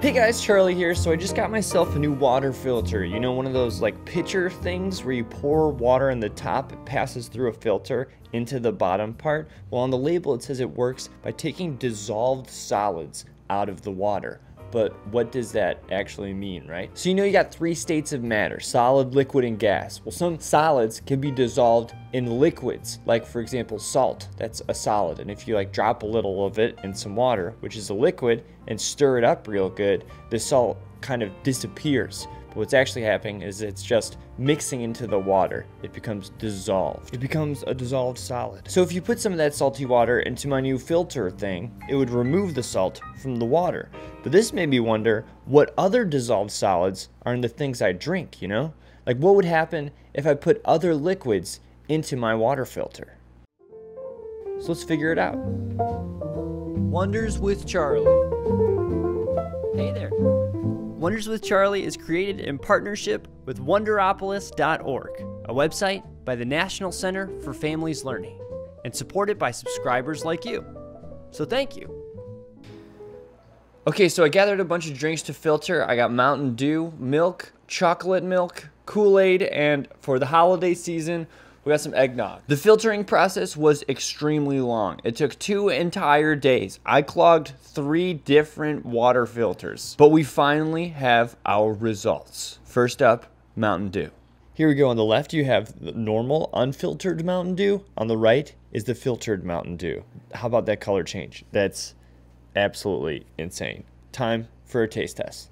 Hey guys, Charlie here. So I just got myself a new water filter. You know, one of those like pitcher things where you pour water in the top, it passes through a filter into the bottom part. Well, on the label it says it works by taking dissolved solids out of the water. But what does that actually mean, right? So you know you got three states of matter, solid, liquid, and gas. Well, some solids can be dissolved in liquids, like for example, salt, that's a solid. And if you like drop a little of it in some water, which is a liquid, and stir it up real good, the salt kind of disappears. But what's actually happening is it's just mixing into the water. It becomes dissolved. It becomes a dissolved solid. So if you put some of that salty water into my new filter thing, it would remove the salt from the water. But this made me wonder what other dissolved solids are in the things I drink, you know? Like what would happen if I put other liquids into my water filter? So let's figure it out. Wonders with Charlie. Hey there. Wonders with Charlie is created in partnership with Wonderopolis.org, a website by the National Center for Families Learning, and supported by subscribers like you. So thank you. Okay, so I gathered a bunch of drinks to filter. I got Mountain Dew, milk, chocolate milk, Kool-Aid, and for the holiday season, we got some eggnog. The filtering process was extremely long. It took two entire days. I clogged three different water filters, but we finally have our results. First up, Mountain Dew. Here we go. On the left, you have the normal unfiltered Mountain Dew. On the right is the filtered Mountain Dew. How about that color change? That's absolutely insane. Time for a taste test.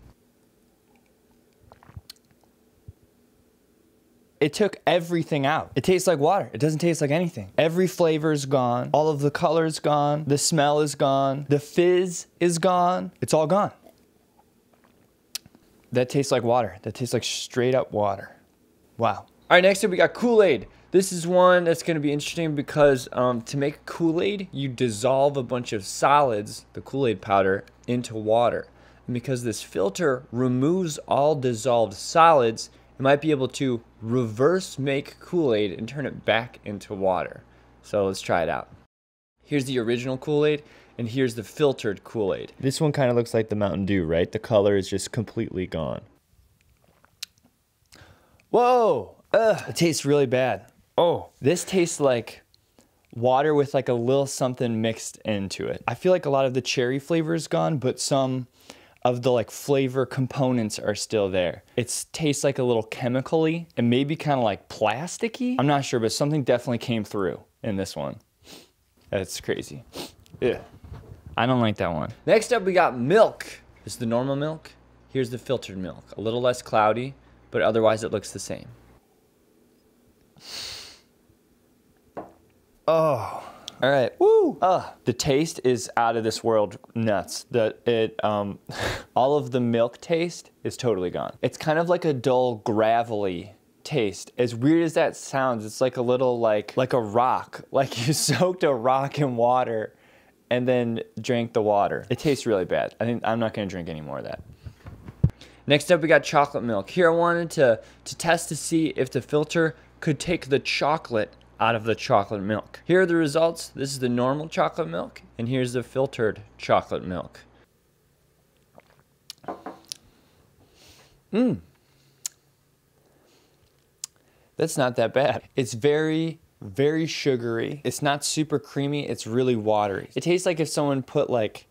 It took everything out. It tastes like water. It doesn't taste like anything. Every flavor is gone. All of the color's gone. The smell is gone. The fizz is gone. It's all gone. That tastes like water. That tastes like straight up water. Wow. All right, next up we got Kool-Aid. This is one that's going to be interesting because um, to make Kool-Aid, you dissolve a bunch of solids, the Kool-Aid powder, into water. And because this filter removes all dissolved solids, it might be able to reverse make Kool-Aid and turn it back into water. So let's try it out. Here's the original Kool-Aid and here's the filtered Kool-Aid. This one kind of looks like the Mountain Dew, right? The color is just completely gone. Whoa! Ugh, it tastes really bad. Oh, this tastes like water with like a little something mixed into it. I feel like a lot of the cherry flavor is gone, but some of the like flavor components are still there. It tastes like a little chemically and maybe kind of like plasticky. I'm not sure, but something definitely came through in this one. That's crazy. Yeah. I don't like that one. Next up, we got milk. This is the normal milk. Here's the filtered milk. A little less cloudy, but otherwise it looks the same. Oh. All right. Woo! Uh, the taste is out of this world nuts. The it um all of the milk taste is totally gone. It's kind of like a dull gravelly taste. As weird as that sounds, it's like a little like like a rock. Like you soaked a rock in water and then drank the water. It tastes really bad. I think I'm not going to drink any more of that. Next up we got chocolate milk. Here I wanted to to test to see if the filter could take the chocolate out of the chocolate milk. Here are the results. This is the normal chocolate milk, and here's the filtered chocolate milk. Mmm. That's not that bad. It's very, very sugary. It's not super creamy. It's really watery. It tastes like if someone put like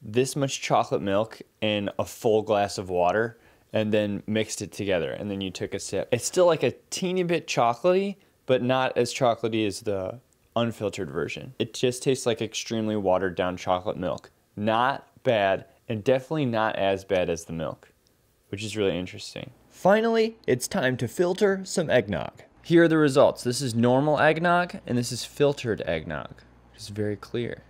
this much chocolate milk in a full glass of water and then mixed it together and then you took a sip. It's still like a teeny bit chocolatey, but not as chocolatey as the unfiltered version. It just tastes like extremely watered down chocolate milk. Not bad, and definitely not as bad as the milk, which is really interesting. Finally, it's time to filter some eggnog. Here are the results. This is normal eggnog, and this is filtered eggnog, which is very clear.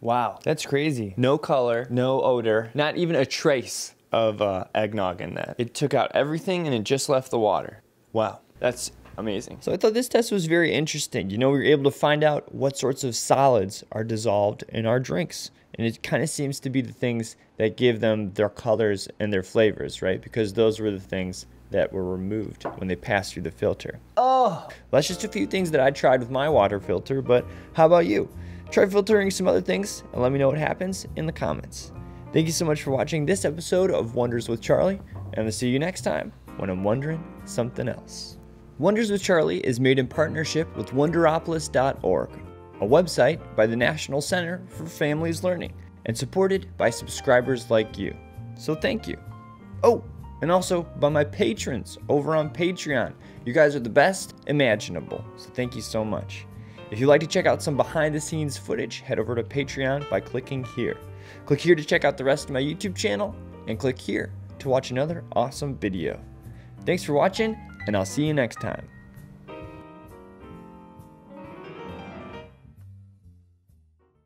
Wow, that's crazy. No color, no odor, not even a trace of uh, eggnog in that. It took out everything and it just left the water. Wow, that's amazing. So I thought this test was very interesting. You know, we were able to find out what sorts of solids are dissolved in our drinks. And it kind of seems to be the things that give them their colors and their flavors, right? Because those were the things that were removed when they passed through the filter. Oh! That's just a few things that I tried with my water filter, but how about you? Try filtering some other things and let me know what happens in the comments. Thank you so much for watching this episode of Wonders with Charlie, and I'll see you next time when I'm wondering something else. Wonders with Charlie is made in partnership with Wonderopolis.org, a website by the National Center for Families Learning, and supported by subscribers like you. So thank you. Oh, and also by my patrons over on Patreon. You guys are the best imaginable, so thank you so much. If you'd like to check out some behind the scenes footage, head over to Patreon by clicking here. Click here to check out the rest of my YouTube channel, and click here to watch another awesome video. Thanks for watching, and I'll see you next time.